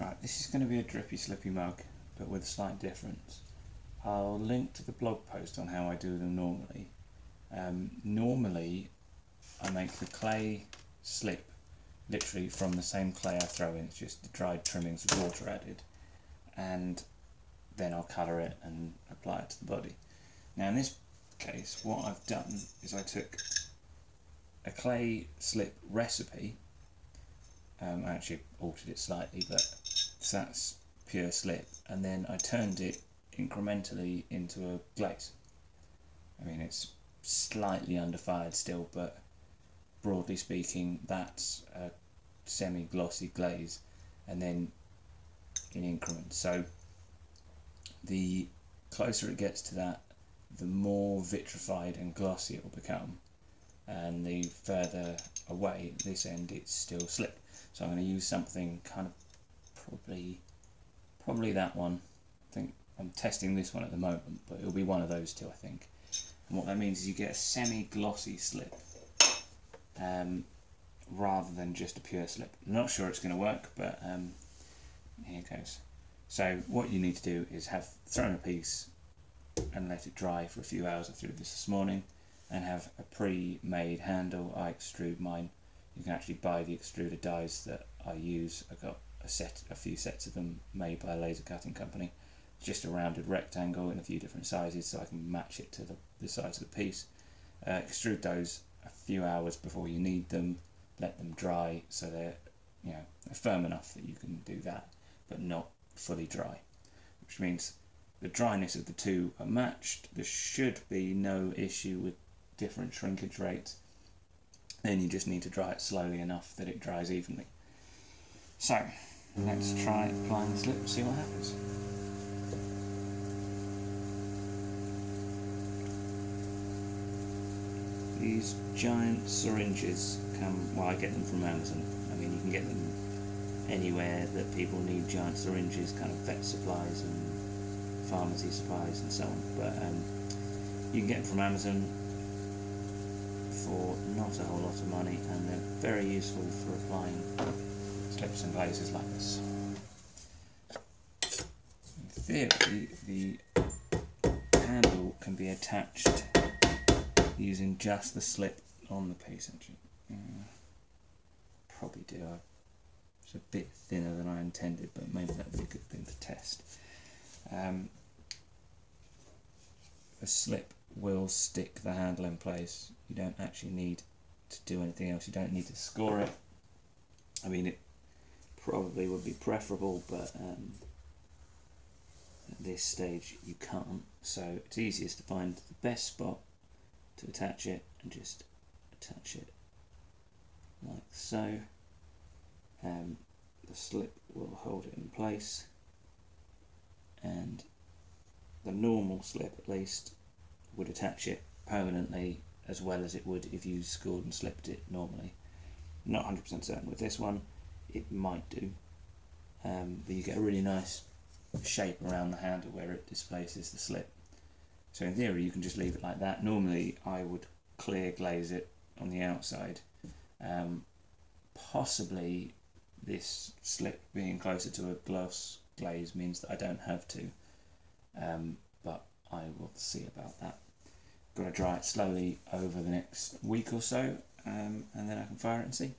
Right, this is going to be a drippy slippy mug, but with a slight difference. I'll link to the blog post on how I do them normally. Um, normally, I make the clay slip literally from the same clay I throw in, it's just the dried trimmings with water added, and then I'll colour it and apply it to the body. Now in this case, what I've done is I took a clay slip recipe, um, I actually altered it slightly, but that's pure slip, and then I turned it incrementally into a glaze. I mean, it's slightly underfired still, but broadly speaking, that's a semi-glossy glaze, and then in increments. So the closer it gets to that, the more vitrified and glossy it will become, and the further away this end it's still slip. So I'm going to use something kind of probably probably that one. I think I'm testing this one at the moment, but it'll be one of those two, I think. And what that means is you get a semi-glossy slip um, rather than just a pure slip. I'm not sure it's going to work, but um, here it goes. So what you need to do is have thrown a piece and let it dry for a few hours. I threw this this morning and have a pre-made handle. I extrude mine. You can actually buy the extruder dies that I use. I got a set, a few sets of them made by a laser cutting company. Just a rounded rectangle in a few different sizes, so I can match it to the, the size of the piece. Uh, extrude those a few hours before you need them. Let them dry so they're you know they're firm enough that you can do that, but not fully dry. Which means the dryness of the two are matched. There should be no issue with different shrinkage rates. Then you just need to dry it slowly enough that it dries evenly. So, let's try applying the slip and see what happens. These giant syringes come, well I get them from Amazon. I mean you can get them anywhere that people need giant syringes, kind of vet supplies and pharmacy supplies and so on. But um, you can get them from Amazon for not a whole lot of money and they're very useful for applying slips and glazes like this. In theory, the handle can be attached using just the slip on the piece actually. Yeah, probably do. It's a bit thinner than I intended, but maybe that would be a good thing to test. Um, the slip will stick the handle in place. You don't actually need to do anything else. You don't need to score it. I mean, it probably would be preferable, but um, at this stage you can't. So it's easiest to find the best spot to attach it and just attach it like so. Um, the slip will hold it in place and the normal slip at least would attach it permanently as well as it would if you scored and slipped it normally. Not 100% certain with this one, it might do, um, but you get a really nice shape around the handle where it displaces the slip. So in theory you can just leave it like that. Normally I would clear glaze it on the outside. Um, possibly this slip being closer to a gloss glaze means that I don't have to, um, but I will see about that. Got to dry it slowly over the next week or so, um, and then I can fire it and see.